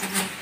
Mm-hmm.